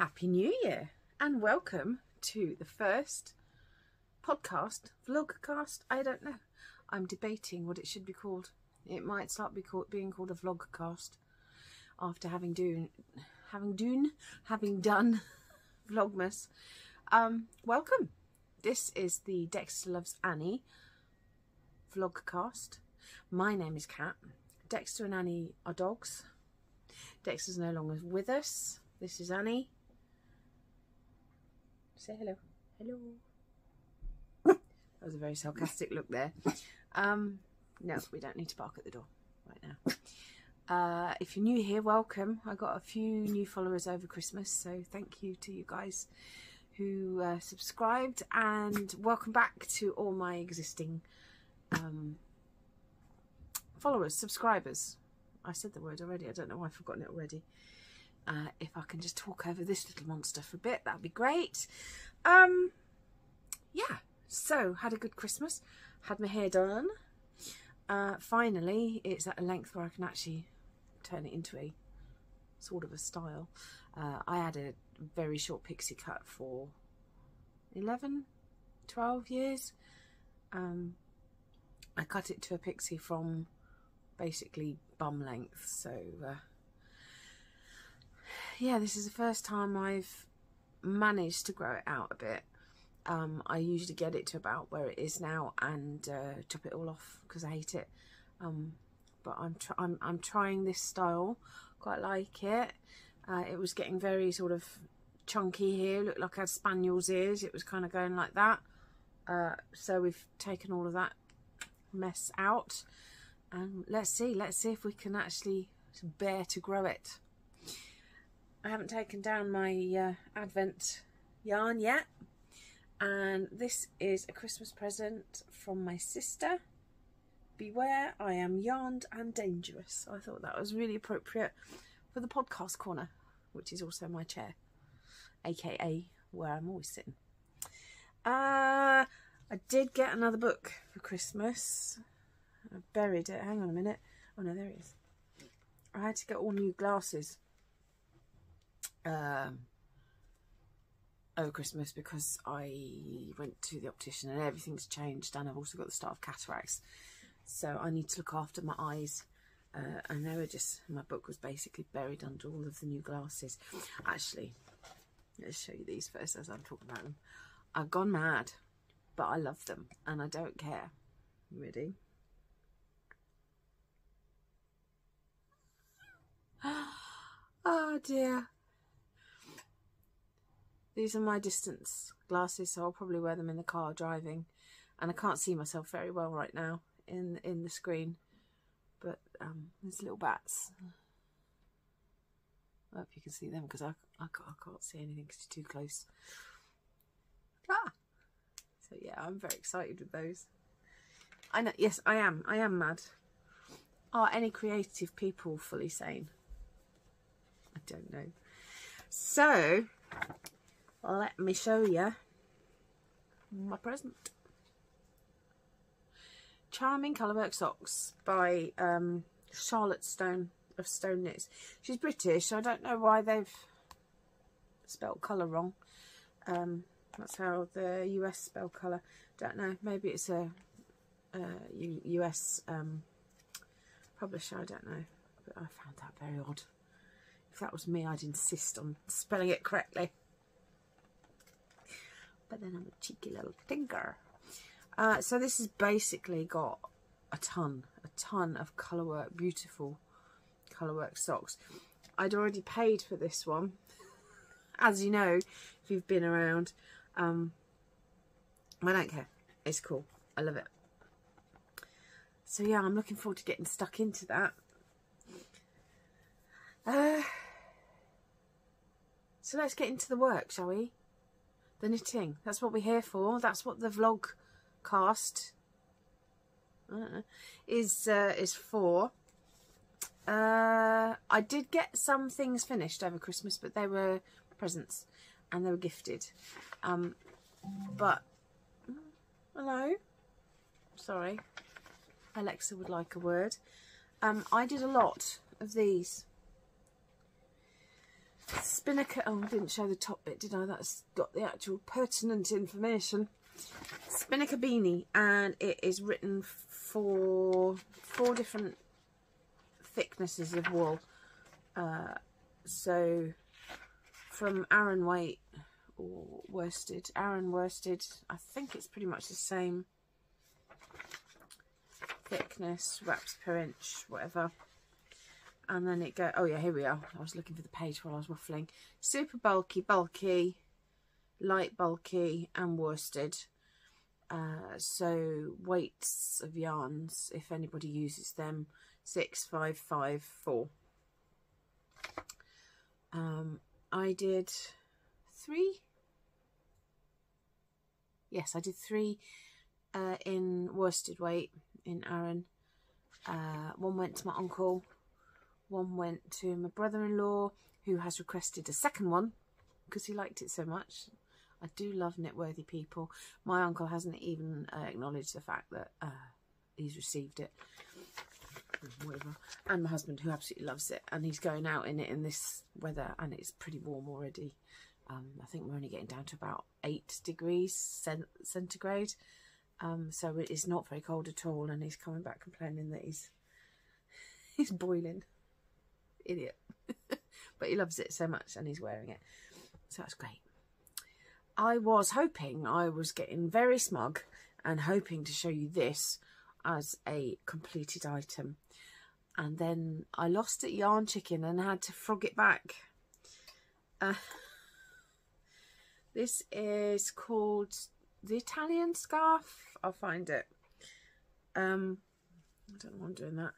Happy New Year and welcome to the first podcast, vlogcast. I don't know. I'm debating what it should be called. It might start be called, being called a vlogcast after having done, having done, having done Vlogmas. Um, welcome. This is the Dexter Loves Annie vlogcast. My name is Kat. Dexter and Annie are dogs. Dexter's no longer with us. This is Annie. Say hello. Hello. that was a very sarcastic look there. Um, no, we don't need to bark at the door right now. Uh, if you're new here, welcome. I got a few new followers over Christmas, so thank you to you guys who uh, subscribed, and welcome back to all my existing um, followers, subscribers. I said the word already. I don't know why I've forgotten it already. Uh, if I can just talk over this little monster for a bit, that'd be great. Um, yeah. So had a good Christmas. Had my hair done. Uh, finally, it's at a length where I can actually turn it into a sort of a style. Uh, I had a very short pixie cut for 11, 12 years. Um, I cut it to a pixie from basically bum length. So, uh, yeah, this is the first time I've managed to grow it out a bit. Um, I usually get it to about where it is now and uh, chop it all off because I hate it. Um, but I'm, I'm, I'm trying this style. Quite like it. Uh, it was getting very sort of chunky here. Looked like I had spaniel's ears. It was kind of going like that. Uh, so we've taken all of that mess out and let's see let's see if we can actually bear to grow it I haven't taken down my uh, advent yarn yet and this is a Christmas present from my sister beware I am yarned and dangerous I thought that was really appropriate for the podcast corner which is also my chair aka where I'm always sitting uh I did get another book for Christmas. I buried it. Hang on a minute. Oh no, there it is. I had to get all new glasses um, over Christmas because I went to the optician and everything's changed and I've also got the start of cataracts. So I need to look after my eyes. Uh, and they were just, my book was basically buried under all of the new glasses. Actually, let's show you these first as I'm talking about them. I've gone mad but I love them and I don't care. Ready? Oh dear. These are my distance glasses, so I'll probably wear them in the car driving. And I can't see myself very well right now in in the screen. But um, there's little bats. I hope you can see them because I, I, can't, I can't see anything because it's too close. Ah! So yeah, I'm very excited with those. I know, yes, I am. I am mad. Are any creative people fully sane? I don't know. So, let me show you my present. Charming Colourwork Socks by um, Charlotte Stone of Stone Knits. She's British. so I don't know why they've spelt colour wrong. Um, that's how the US spell colour. Don't know. Maybe it's a, a US um, publisher. I don't know. But I found that very odd. If that was me, I'd insist on spelling it correctly. But then I'm a cheeky little tinker. Uh, so this has basically got a ton, a ton of colourwork, beautiful colourwork socks. I'd already paid for this one. As you know, if you've been around, um, I don't care. It's cool. I love it. So yeah, I'm looking forward to getting stuck into that. Uh, so let's get into the work, shall we? The knitting. That's what we're here for. That's what the vlog cast uh, is uh, is for. Uh, I did get some things finished over Christmas, but they were presents and they were gifted. Um, but, hello? Sorry. Alexa would like a word. Um, I did a lot of these. Spinnaker, oh I didn't show the top bit did I? That's got the actual pertinent information. Spinnaker Beanie and it is written for four different thicknesses of wool. Uh, so from Aran Weight or worsted, Aran worsted, I think it's pretty much the same thickness, wraps per inch, whatever. And then it go, oh yeah, here we are. I was looking for the page while I was waffling. Super bulky, bulky, light bulky and worsted. Uh, so weights of yarns, if anybody uses them, six, five, five, four. Um, I did three. Yes, I did three uh, in worsted weight in Aran. Uh, one went to my uncle. One went to my brother-in-law, who has requested a second one because he liked it so much. I do love knitworthy people. My uncle hasn't even uh, acknowledged the fact that uh, he's received it. Whatever. And my husband, who absolutely loves it, and he's going out in it in this weather, and it's pretty warm already. Um, I think we're only getting down to about eight degrees centigrade, um, so it is not very cold at all. And he's coming back complaining that he's he's boiling, idiot. but he loves it so much, and he's wearing it, so that's great. I was hoping I was getting very smug and hoping to show you this as a completed item. And then I lost at Yarn Chicken and had to frog it back. Uh, this is called the Italian Scarf. I'll find it. Um, I don't know why I'm doing that.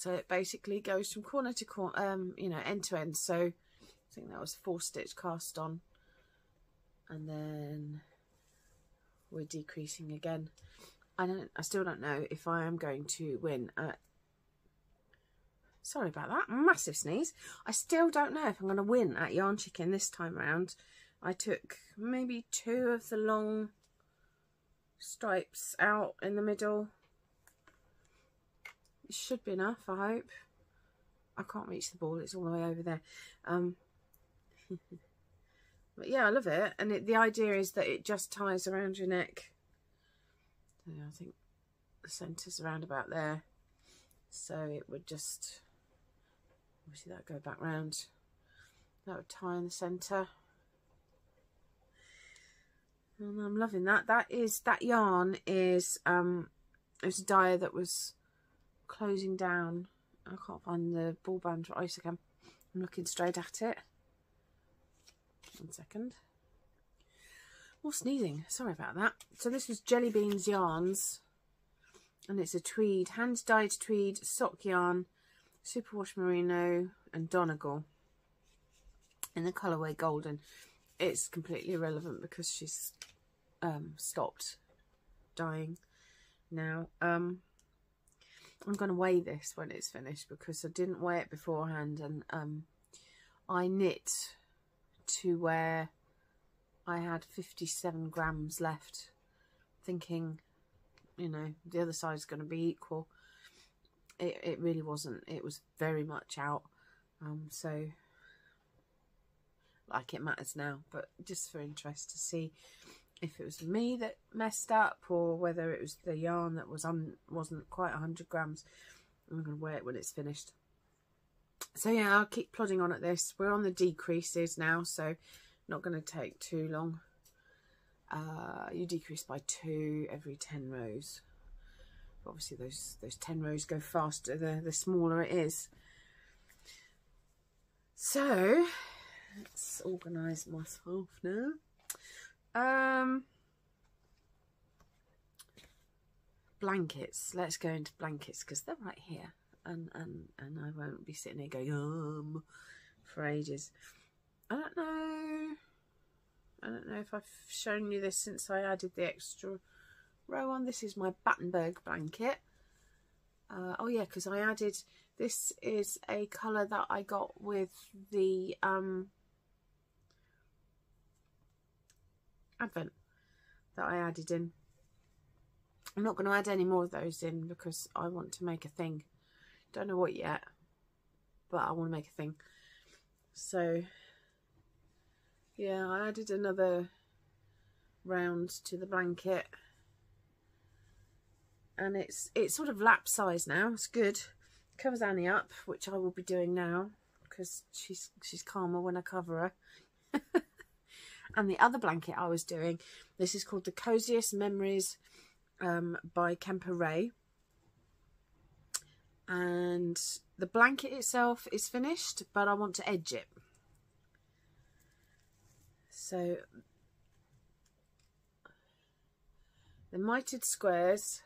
So it basically goes from corner to corner, um, you know, end to end. So I think that was four stitch cast on. And then we're decreasing again. I don't I still don't know if I am going to win at sorry about that massive sneeze. I still don't know if I'm going to win at yarn chicken this time around I took maybe two of the long stripes out in the middle it should be enough I hope I can't reach the ball it's all the way over there um but yeah, I love it. And it, the idea is that it just ties around your neck. I think the centre's around about there. So it would just, obviously that go back round. That would tie in the centre. And I'm loving that. That is, that yarn is, um, it was a dye that was closing down. I can't find the ball band for Isocam. I'm looking straight at it. One second. More sneezing. Sorry about that. So this was Jelly Beans Yarns. And it's a tweed, hand-dyed tweed, sock yarn, superwash merino and Donegal. In the colourway golden. It's completely irrelevant because she's um, stopped dying now. Um, I'm going to weigh this when it's finished because I didn't weigh it beforehand and um, I knit to where I had 57 grams left, thinking, you know, the other side is going to be equal. It, it really wasn't. It was very much out. Um, so, like it matters now, but just for interest to see if it was me that messed up or whether it was the yarn that was un wasn't quite 100 grams. I'm to wear it when it's finished. So yeah I'll keep plodding on at this. We're on the decreases now so not going to take too long. Uh, you decrease by two every 10 rows. Obviously those those 10 rows go faster the the smaller it is. So let's organize myself now um blankets let's go into blankets because they're right here and and and I won't be sitting here going um for ages. I don't know. I don't know if I've shown you this since I added the extra row on. This is my Battenberg blanket. Uh, oh yeah, because I added, this is a colour that I got with the um, Advent that I added in. I'm not going to add any more of those in because I want to make a thing don't know what yet. but I want to make a thing. So, yeah, I added another round to the blanket. And it's it's sort of lap size now. It's good. Covers Annie up, which I will be doing now because she's she's calmer when I cover her. and the other blanket I was doing, this is called the Coziest Memories um, by Kemper Wray. And the blanket itself is finished, but I want to edge it. So the mitered squares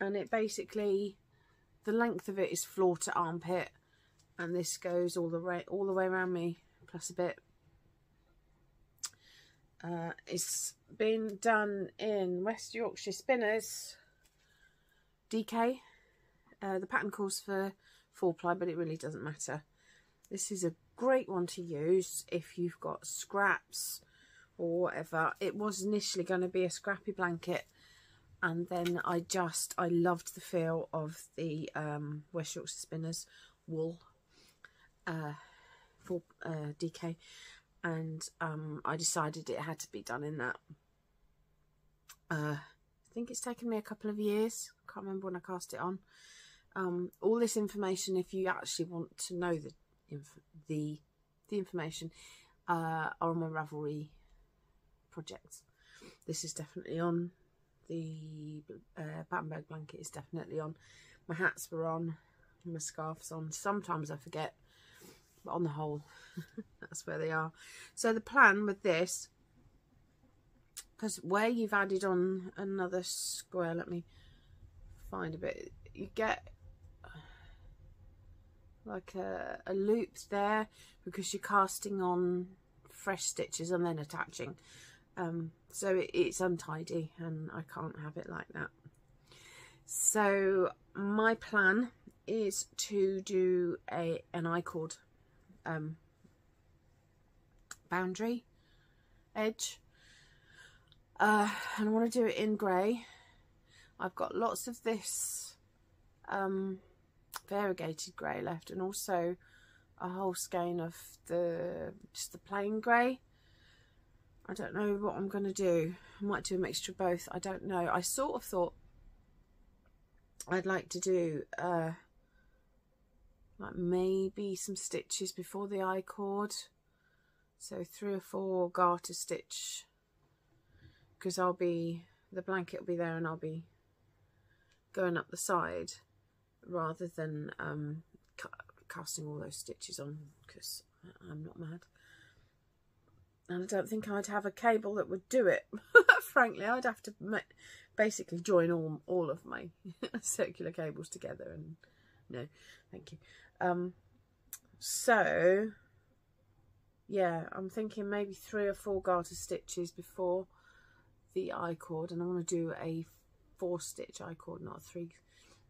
and it basically the length of it is floor to armpit and this goes all the way all the way around me plus a bit uh, it's been done in West Yorkshire Spinners DK uh, the pattern calls for four ply but it really doesn't matter. This is a great one to use if you've got scraps or whatever. It was initially going to be a scrappy blanket and then I just I loved the feel of the um, West Yorkshire Spinners wool uh, for uh, DK and um, I decided it had to be done in that uh, I think it's taken me a couple of years I can't remember when I cast it on um, all this information if you actually want to know the the the information uh, are on my Ravelry projects this is definitely on the uh, Battenberg blanket is definitely on. My hats were on, my scarf's on. Sometimes I forget, but on the whole, that's where they are. So the plan with this, because where you've added on another square, let me find a bit, you get like a, a loop there because you're casting on fresh stitches and then attaching. Um, so it, it's untidy and I can't have it like that. So my plan is to do a an I-cord um, boundary edge uh, and I want to do it in grey. I've got lots of this um, variegated grey left and also a whole skein of the just the plain grey I don't know what I'm going to do. I might do a mixture of both. I don't know. I sort of thought I'd like to do uh, like maybe some stitches before the I-cord. So three or four garter stitch because I'll be, the blanket will be there and I'll be going up the side rather than um, casting all those stitches on because I'm not mad and I don't think I'd have a cable that would do it. Frankly, I'd have to basically join all all of my circular cables together, and no, thank you. Um, so yeah, I'm thinking maybe three or four garter stitches before the I-cord, and I want to do a four stitch I-cord, not a three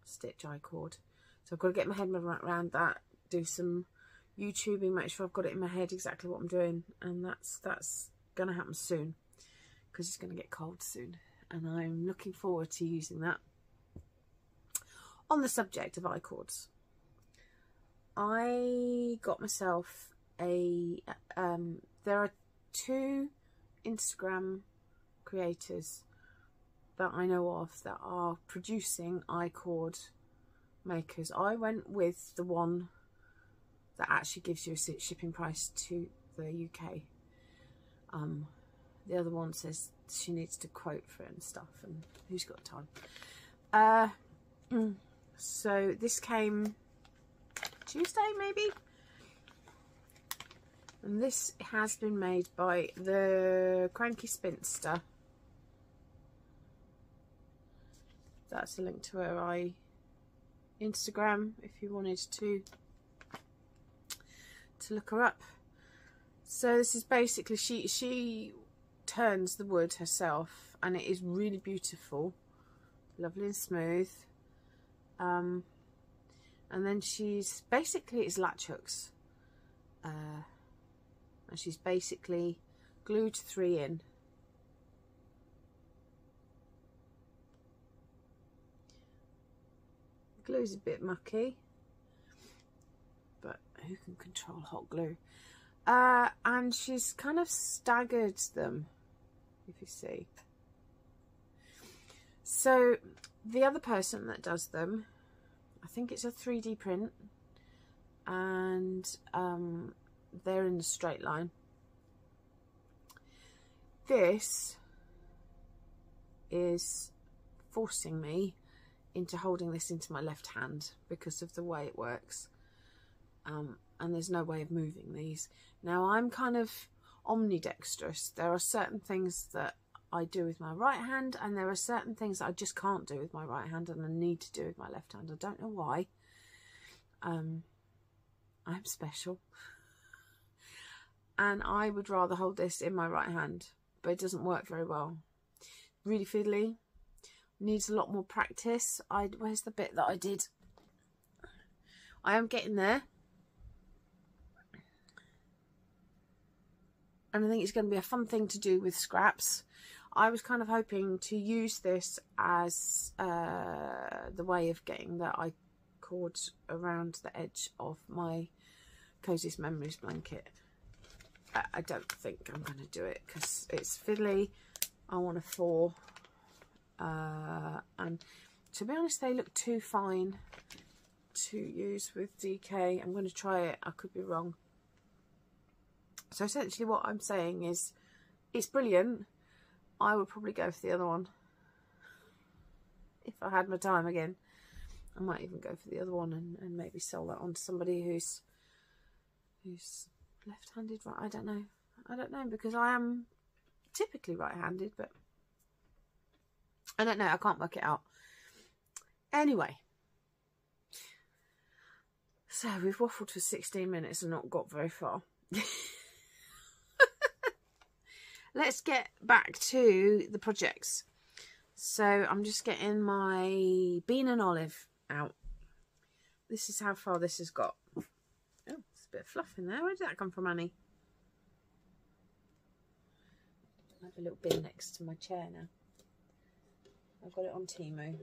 stitch I-cord. So I've got to get my head around that, do some YouTubing, make sure I've got it in my head exactly what I'm doing. And that's that's going to happen soon because it's going to get cold soon. And I'm looking forward to using that. On the subject of I-cords, I got myself a, um, there are two Instagram creators that I know of that are producing I-cord makers. I went with the one that actually gives you a shipping price to the UK. Um, the other one says she needs to quote for it and stuff, and who's got time? Uh, so this came Tuesday, maybe? And this has been made by the Cranky Spinster. That's a link to her I Instagram if you wanted to to look her up. So this is basically, she, she turns the wood herself and it is really beautiful. Lovely and smooth. Um, and then she's, basically it's latch hooks. Uh, and she's basically glued three in. Glue's a bit mucky. But who can control hot glue? Uh, and she's kind of staggered them, if you see. So the other person that does them, I think it's a 3D print, and um, they're in a straight line. This is forcing me into holding this into my left hand because of the way it works. Um, and there's no way of moving these. Now I'm kind of omnidextrous. There are certain things that I do with my right hand and there are certain things that I just can't do with my right hand and I need to do with my left hand. I don't know why. Um, I'm special. And I would rather hold this in my right hand, but it doesn't work very well. Really fiddly. Needs a lot more practice. I Where's the bit that I did? I am getting there. and I think it's going to be a fun thing to do with scraps. I was kind of hoping to use this as uh, the way of getting the I cord around the edge of my Coziest Memories blanket. I, I don't think I'm going to do it because it's fiddly. I want a four. Uh, and to be honest, they look too fine to use with DK. I'm going to try it. I could be wrong. So essentially what I'm saying is it's brilliant. I would probably go for the other one. If I had my time again. I might even go for the other one and, and maybe sell that on to somebody who's who's left-handed. Right, I don't know. I don't know because I am typically right-handed, but I don't know. I can't work it out. Anyway, so we've waffled for 16 minutes and not got very far. let's get back to the projects. So I'm just getting my bean and olive out. This is how far this has got. Oh, there's a bit of fluff in there. Where did that come from, Annie? I have a little bin next to my chair now. I've got it on Temu.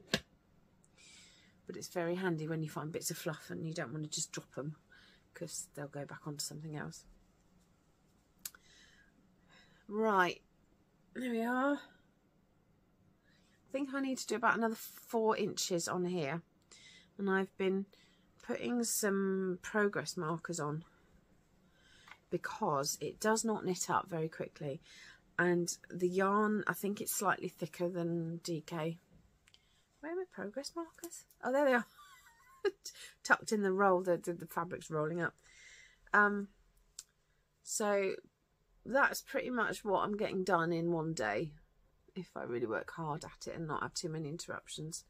But it's very handy when you find bits of fluff and you don't want to just drop them because they'll go back onto something else. Right, there we are. I think I need to do about another four inches on here. And I've been putting some progress markers on because it does not knit up very quickly. And the yarn, I think it's slightly thicker than DK. Where are my progress markers? Oh, there they are. Tucked in the roll, the, the, the fabric's rolling up. Um, so that's pretty much what I'm getting done in one day if I really work hard at it and not have too many interruptions.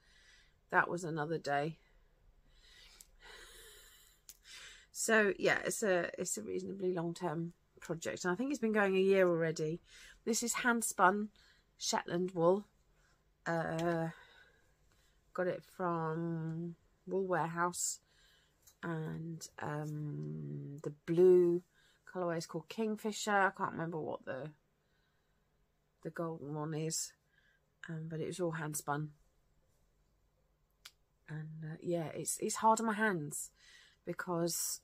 That was another day. So yeah, it's a it's a reasonably long term project, and I think it's been going a year already. This is hand spun Shetland wool. Uh, got it from Wool Warehouse, and um, the blue Colorway is called Kingfisher. I can't remember what the the golden one is, um, but it was all hand spun. And uh, yeah, it's it's hard on my hands because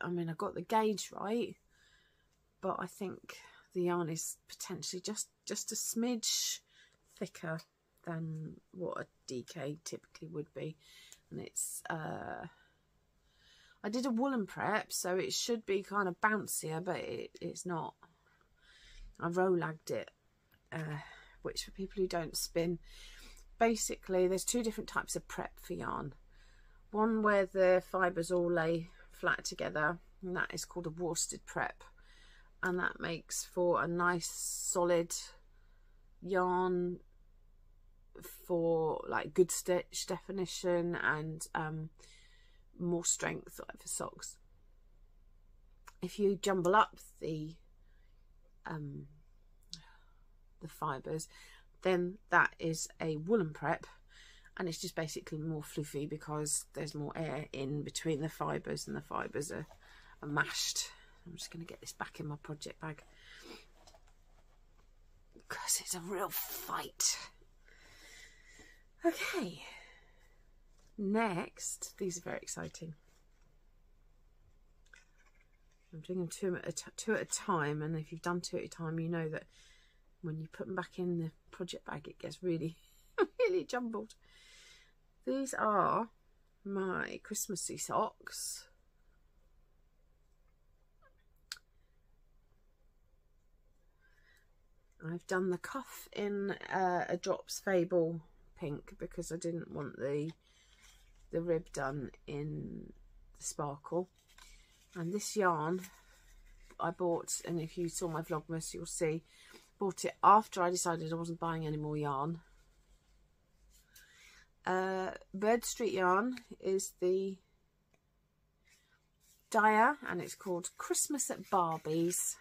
I mean I got the gauge right, but I think the yarn is potentially just just a smidge thicker than what a DK typically would be, and it's uh I did a woolen prep, so it should be kind of bouncier, but it, it's not. I rollagged it, uh, which for people who don't spin, basically there's two different types of prep for yarn. One where the fibres all lay flat together, and that is called a worsted prep. And that makes for a nice solid yarn for like good stitch definition and um, more strength for socks. If you jumble up the um, the fibres, then that is a woolen prep and it's just basically more fluffy because there's more air in between the fibres and the fibres are, are mashed. I'm just going to get this back in my project bag because it's a real fight. Okay. Next, these are very exciting. I'm doing them two at, a two at a time and if you've done two at a time you know that when you put them back in the project bag it gets really really jumbled. These are my Christmassy socks. I've done the cuff in uh, a Drops Fabel pink because I didn't want the the rib done in the sparkle. And this yarn I bought, and if you saw my Vlogmas, you'll see, bought it after I decided I wasn't buying any more yarn. Uh, Bird Street yarn is the dyer, and it's called Christmas at Barbie's.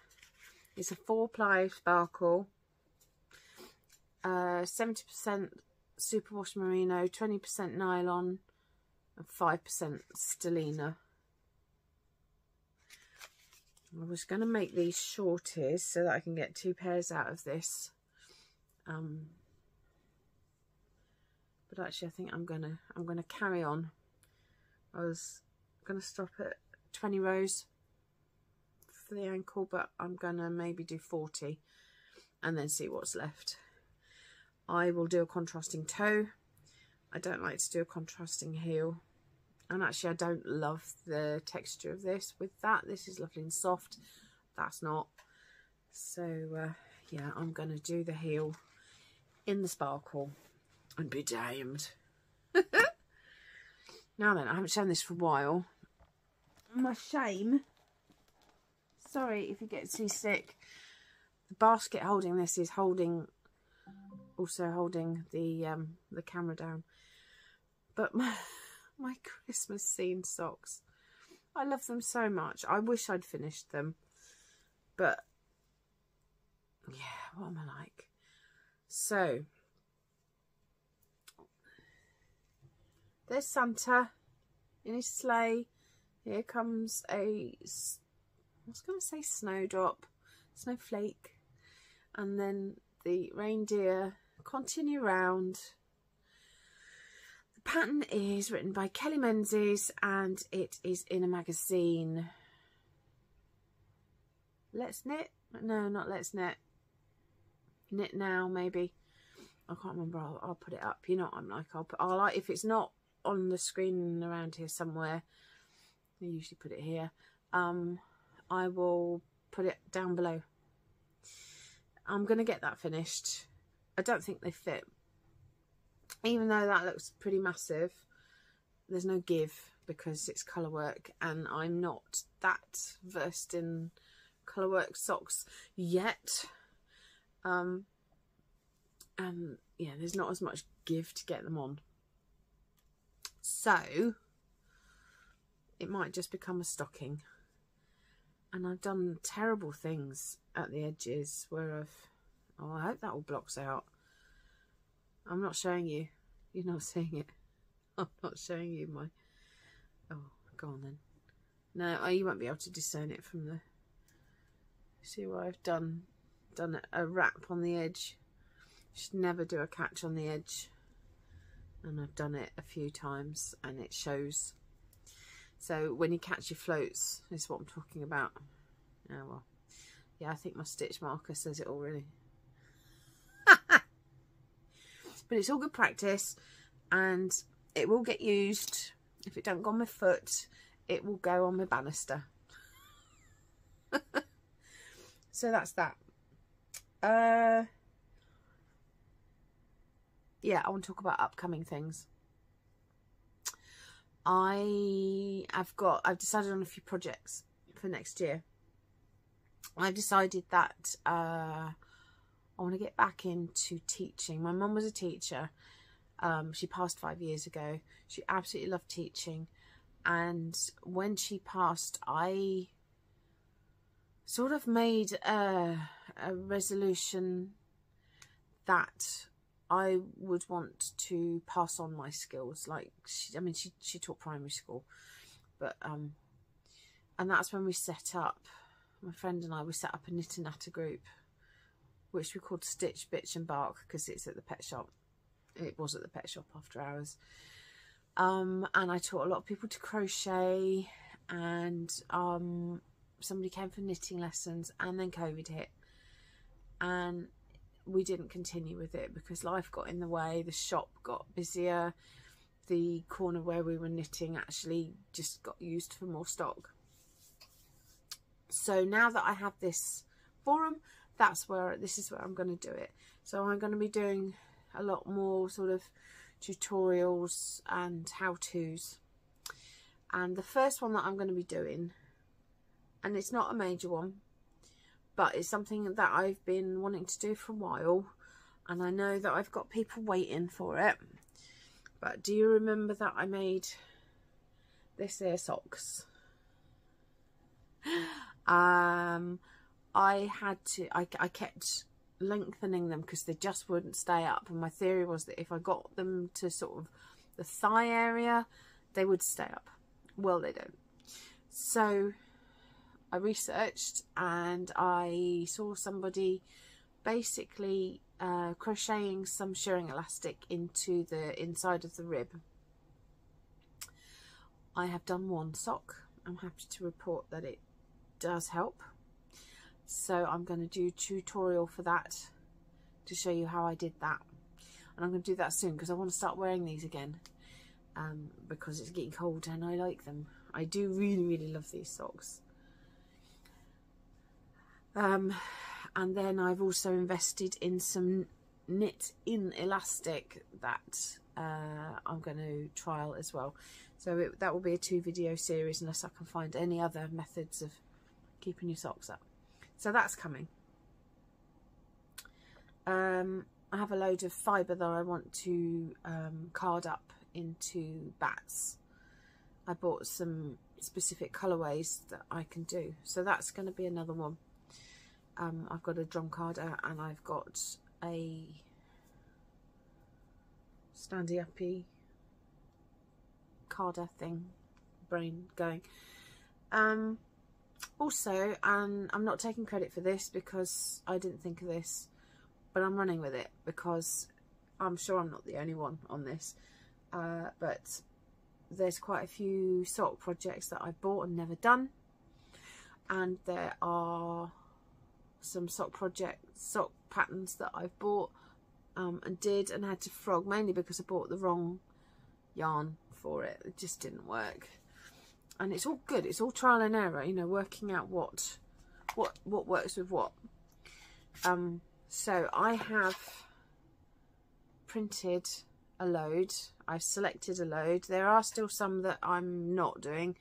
It's a four ply sparkle. 70% uh, superwash merino, 20% nylon, and 5% stellina. I was going to make these shorties so that I can get two pairs out of this. Um, but actually I think I'm gonna I'm gonna carry on. I was gonna stop at 20 rows for the ankle, but I'm gonna maybe do 40 and then see what's left. I will do a contrasting toe. I don't like to do a contrasting heel. And actually I don't love the texture of this with that. This is lovely and soft. That's not. So uh, yeah, I'm to do the heel in the sparkle and be damned. now then, I haven't shown this for a while. My shame. Sorry if you get too sick. The basket holding this is holding, also holding the um, the camera down. But my, my Christmas scene socks. I love them so much. I wish I'd finished them. But, yeah, what am I like? So, There's Santa in his sleigh. Here comes a, I was going to say snowdrop, snowflake. And then the reindeer continue round. The pattern is written by Kelly Menzies and it is in a magazine. Let's Knit? No, not Let's Knit. Knit Now, maybe. I can't remember. I'll, I'll put it up. You know what I'm like. I'll put, I'll like if it's not on the screen around here somewhere. I usually put it here. Um, I will put it down below. I'm going to get that finished. I don't think they fit. Even though that looks pretty massive, there's no give because it's colour work and I'm not that versed in colour work socks yet. Um, and yeah, there's not as much give to get them on. So it might just become a stocking. And I've done terrible things at the edges where I've... Oh, I hope that all blocks out. I'm not showing you. You're not seeing it. I'm not showing you my... Oh, go on then. No, oh, you won't be able to discern it from the... See what I've done? Done a wrap on the edge. Should never do a catch on the edge and I've done it a few times and it shows so when you catch your floats is what I'm talking about oh well yeah I think my stitch marker says it all really but it's all good practice and it will get used if it don't go on my foot it will go on my banister so that's that uh yeah, I want to talk about upcoming things. I have got, I've decided on a few projects for next year. I've decided that uh, I want to get back into teaching. My mum was a teacher. Um, she passed five years ago. She absolutely loved teaching. And when she passed, I sort of made a, a resolution that I would want to pass on my skills. Like, she, I mean, she, she taught primary school, but, um, and that's when we set up, my friend and I, we set up a knit and natter group, which we called Stitch, Bitch and Bark because it's at the pet shop. It was at the pet shop after hours. Um, and I taught a lot of people to crochet and, um, somebody came for knitting lessons and then COVID hit and we didn't continue with it because life got in the way the shop got busier the corner where we were knitting actually just got used for more stock so now that I have this forum that's where this is where I'm going to do it. So I'm going to be doing a lot more sort of tutorials and how-tos. And the first one that I'm going to be doing and it's not a major one but it's something that I've been wanting to do for a while and I know that I've got people waiting for it. But do you remember that I made this here socks? Um I had to I, I kept lengthening them because they just wouldn't stay up and my theory was that if I got them to sort of the thigh area they would stay up well they don't so I researched and I saw somebody basically uh, crocheting some shirring elastic into the inside of the rib. I have done one sock. I'm happy to report that it does help. So I'm going to do a tutorial for that to show you how I did that. And I'm going to do that soon because I want to start wearing these again um, because it's getting cold and I like them. I do really, really love these socks. Um, and then I've also invested in some knit in elastic that uh, I'm going to trial as well. So it, that will be a two video series unless I can find any other methods of keeping your socks up. So that's coming. Um, I have a load of fibre that I want to um, card up into bats. I bought some specific colourways that I can do. So that's going to be another one. Um, I've got a drum carder and I've got a standy uppy carder thing brain going. Um, also, and I'm not taking credit for this because I didn't think of this, but I'm running with it because I'm sure I'm not the only one on this. Uh, but there's quite a few sock projects that I've bought and never done. And there are some sock project sock patterns that I've bought um, and did and had to frog mainly because I bought the wrong yarn for it. It just didn't work. And it's all good. It's all trial and error, you know, working out what what what works with what. Um, so I have printed a load. I've selected a load. There are still some that I'm not doing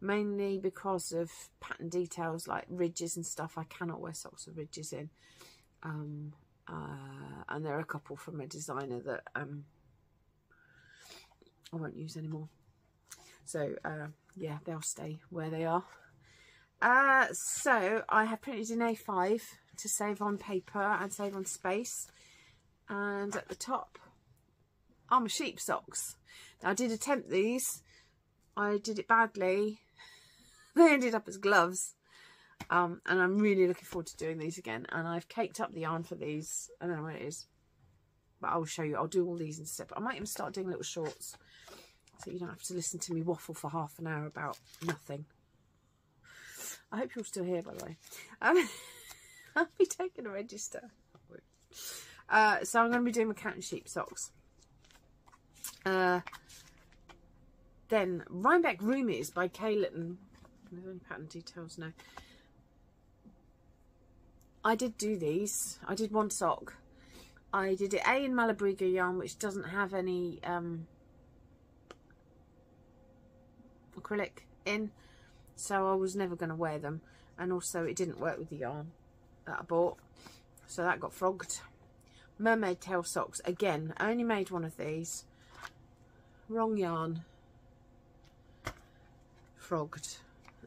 mainly because of pattern details like ridges and stuff. I cannot wear socks with ridges in. Um, uh, and there are a couple from a designer that um, I won't use anymore. So, uh, yeah, they'll stay where they are. Uh, so, I have printed in A5 to save on paper and save on space. And at the top are my sheep socks. Now, I did attempt these. I did it badly they ended up as gloves. Um, and I'm really looking forward to doing these again. And I've caked up the yarn for these. I don't know what it is. But I'll show you. I'll do all these in step. I might even start doing little shorts. So you don't have to listen to me waffle for half an hour about nothing. I hope you're still here, by the way. Um, I'll be taking a register. Uh, so I'm going to be doing my cat and sheep socks. Uh, then Rhinebeck Roomies by Kay Litton any pattern details now. I did do these. I did one sock. I did it A in Malabrigo yarn, which doesn't have any um, acrylic in, so I was never going to wear them. And also, it didn't work with the yarn that I bought, so that got frogged. Mermaid tail socks again. I only made one of these. Wrong yarn. Frogged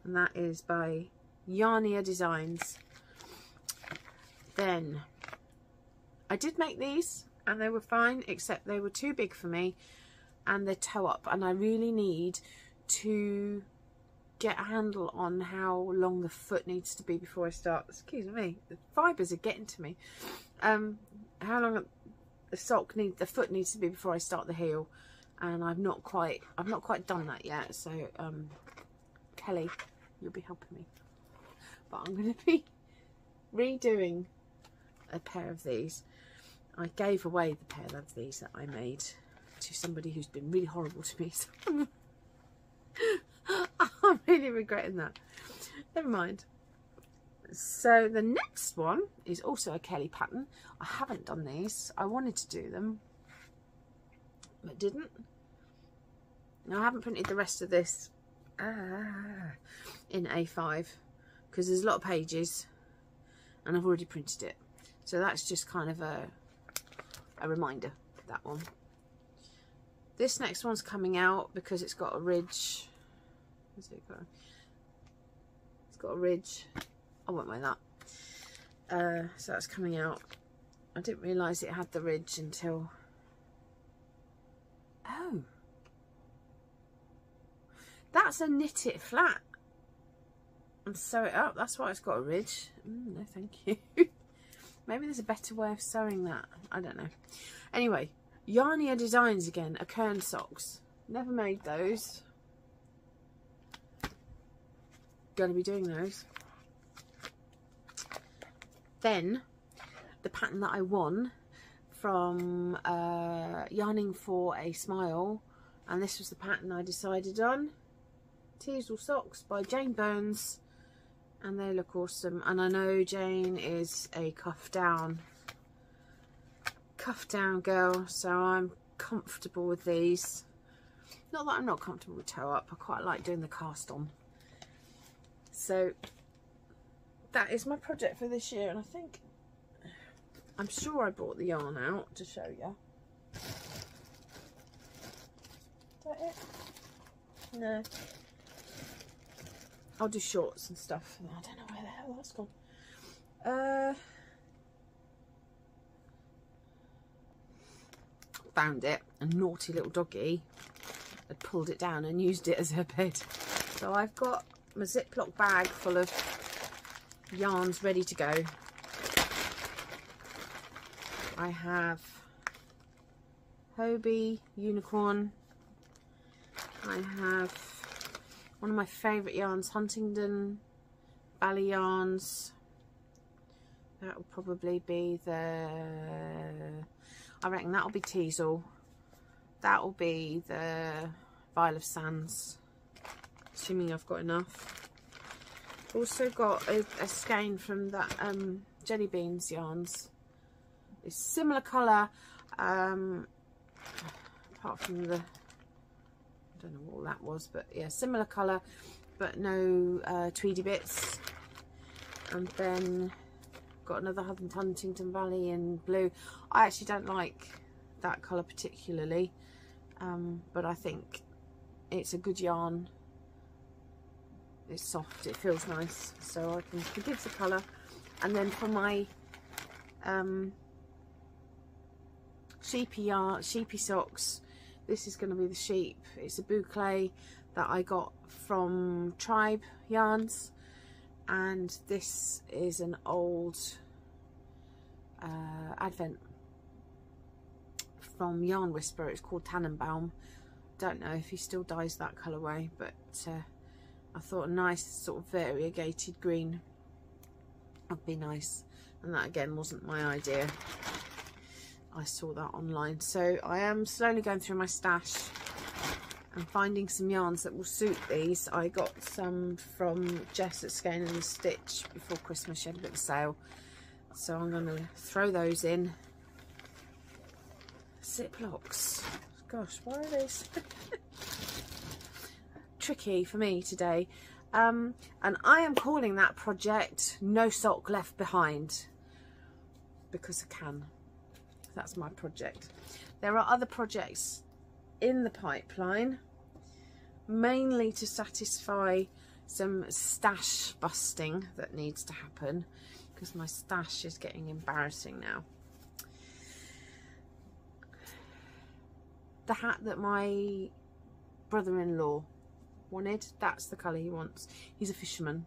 and that is by Yarnia Designs. Then I did make these and they were fine except they were too big for me and they're toe up and I really need to get a handle on how long the foot needs to be before I start excuse me the fibers are getting to me um how long the sock need the foot needs to be before I start the heel and I've not quite I've not quite done that yet so um Kelly you'll be helping me. but I'm going to be redoing a pair of these. I gave away the pair of these that I made to somebody who's been really horrible to me. So really regretting that. Never mind. So the next one is also a Kelly pattern. I haven't done these. I wanted to do them, but didn't. Now I haven't printed the rest of this ah, in A5 because there's a lot of pages and I've already printed it. So that's just kind of a, a reminder, that one. This next one's coming out because it's got a ridge. It? It's got a ridge. I won't wear that. Uh, so that's coming out. I didn't realise it had the ridge until... Oh. That's a knit it flat and sew it up. That's why it's got a ridge. Mm, no, thank you. Maybe there's a better way of sewing that. I don't know. Anyway, Yarnia Designs again, a Kern socks. Never made those. Going to be doing those. Then, the pattern that I won from uh, Yarning for a Smile, and this was the pattern I decided on. Teasel Socks by Jane Burns and they look awesome and I know Jane is a cuff down cuff down girl so I'm comfortable with these not that I'm not comfortable with toe up I quite like doing the cast on so that is my project for this year and I think I'm sure I brought the yarn out to show you is that it? no I'll do shorts and stuff. I don't know where the hell that's gone. Uh, found it. A naughty little doggy had pulled it down and used it as her bed. So I've got my Ziploc bag full of yarns ready to go. I have Hobbii Unicorn. I have one of my favourite yarns, Huntingdon Valley Yarns. That will probably be the, I reckon that'll be Teasel. That'll be the Vial of Sands, assuming I've got enough. Also got a, a skein from that um, Jelly Beans yarns. It's similar colour, um, apart from the I don't know what that was but yeah similar colour but no uh, tweedy bits and then got another Huntington Valley in blue I actually don't like that colour particularly um, but I think it's a good yarn it's soft it feels nice so I can forgive the colour and then for my um, sheepy yarn sheepy socks this is going to be the sheep. It's a boucle that I got from Tribe Yarns. And this is an old uh, Advent from Yarn Whisper. It's called Tannenbaum. Don't know if he still dyes that colourway, but uh, I thought a nice sort of variegated green would be nice. And that again wasn't my idea. I saw that online. So I am slowly going through my stash and finding some yarns that will suit these. I got some from Jess at Skein and Stitch before Christmas. She had a bit of sale. So I'm going to throw those in. Ziplocs. Gosh, why are these tricky for me today? Um, and I am calling that project No Sock Left Behind because I can that's my project. There are other projects in the pipeline, mainly to satisfy some stash busting that needs to happen because my stash is getting embarrassing now. The hat that my brother-in-law wanted, that's the colour he wants. He's a fisherman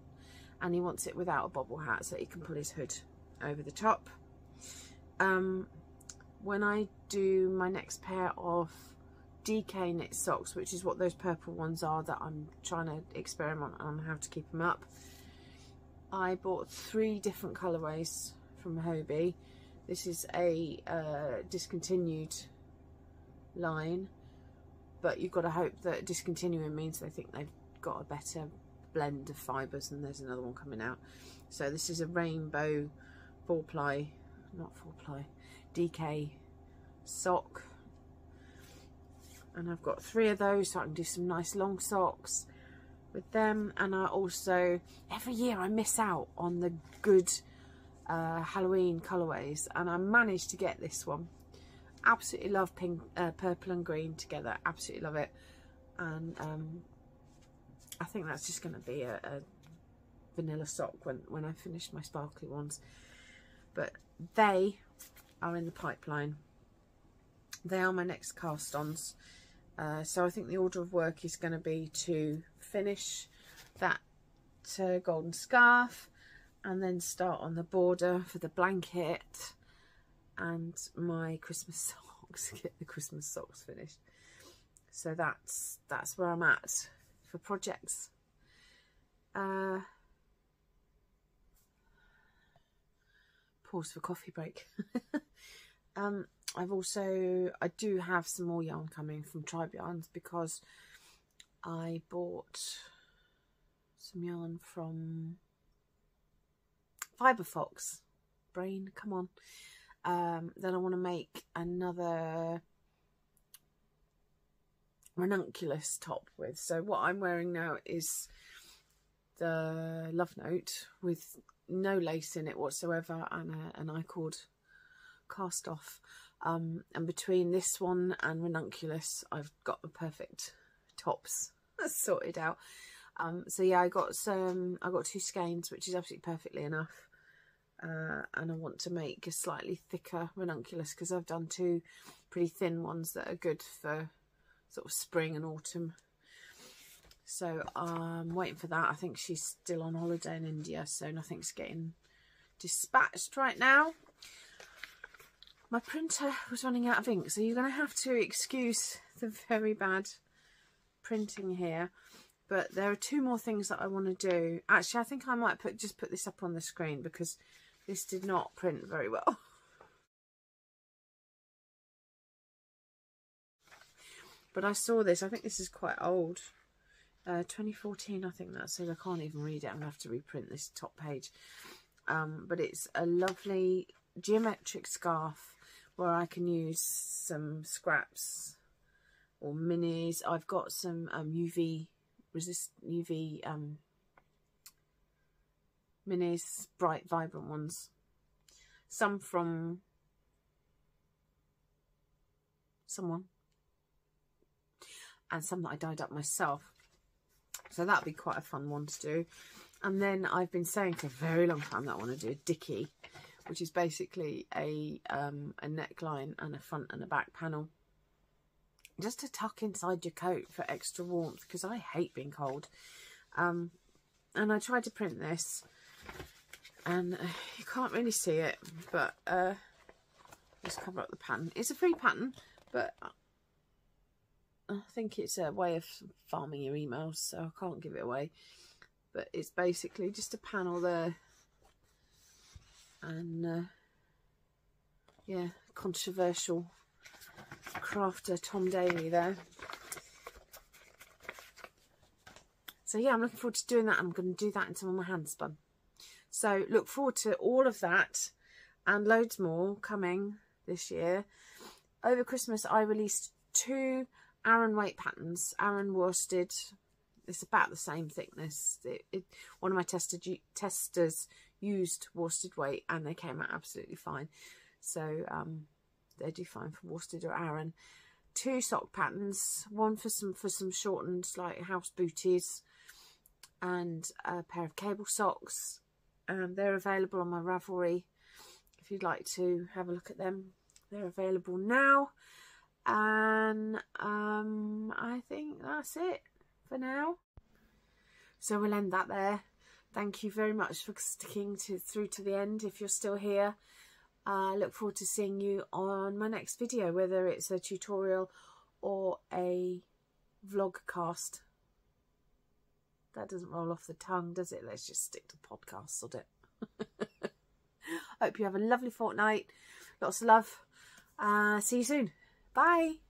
and he wants it without a bobble hat so he can pull his hood over the top. Um, when I do my next pair of DK knit socks, which is what those purple ones are that I'm trying to experiment on how to keep them up, I bought three different colourways from Hobbii. This is a uh, discontinued line, but you've got to hope that discontinuing means they think they've got a better blend of fibres and there's another one coming out. So this is a rainbow four ply, not four ply, DK sock. And I've got three of those so I can do some nice long socks with them. And I also, every year I miss out on the good uh, Halloween colourways and I managed to get this one. Absolutely love pink, uh, purple and green together. Absolutely love it. And um, I think that's just going to be a, a, vanilla sock when, when I finish my sparkly ones. But they are in the pipeline. They are my next cast-ons. Uh, so I think the order of work is going to be to finish that uh, golden scarf and then start on the border for the blanket and my Christmas socks, get the Christmas socks finished. So that's that's where I'm at for projects. Uh, pause for coffee break. um, I've also, I do have some more yarn coming from Tribe Yarns because I bought some yarn from Fiber Fox. Brain, come on. Um, then I want to make another ranunculus top with. So what I'm wearing now is the Love Note with no lace in it whatsoever and a, an I-cord cast off. Um, and between this one and ranunculus, I've got the perfect tops sorted out. Um, so yeah, I got some, I got two skeins, which is absolutely perfectly enough. Uh, and I want to make a slightly thicker ranunculus because I've done two pretty thin ones that are good for sort of spring and autumn. So I'm waiting for that. I think she's still on holiday in India, so nothing's getting dispatched right now. My printer was running out of ink, so you're going to have to excuse the very bad printing here. But there are two more things that I want to do. Actually, I think I might put just put this up on the screen because this did not print very well. But I saw this, I think this is quite old. Uh, 2014, I think that says. I can't even read it. I'm going to have to reprint this top page. Um, but it's a lovely geometric scarf where I can use some scraps or minis. I've got some um, UV resist UV um, minis, bright, vibrant ones. Some from someone and some that I dyed up myself. So that'd be quite a fun one to do. And then I've been saying for a very long time that I want to do a dicky, which is basically a um, a neckline and a front and a back panel. Just to tuck inside your coat for extra warmth because I hate being cold. Um, and I tried to print this and uh, you can't really see it, but uh, just cover up the pattern. It's a free pattern, but I think it's a way of farming your emails, so I can't give it away. But it's basically just a panel there. And, uh, yeah, controversial crafter Tom Daley there. So, yeah, I'm looking forward to doing that. I'm going to do that in some of my hand spun. So, look forward to all of that and loads more coming this year. Over Christmas, I released two Aran weight patterns, Aran worsted, it's about the same thickness. It, it, one of my testers used worsted weight and they came out absolutely fine. So um, they do fine for worsted or Aran. Two sock patterns, one for some for some shortened like house booties and a pair of cable socks. Um, they're available on my Ravelry if you'd like to have a look at them. They're available now and um, I think that's it for now. So we'll end that there. Thank you very much for sticking to through to the end if you're still here. I look forward to seeing you on my next video, whether it's a tutorial or a vlog cast. That doesn't roll off the tongue, does it? Let's just stick to podcasts, on it. Hope you have a lovely fortnight. Lots of love. Uh, see you soon. Bye.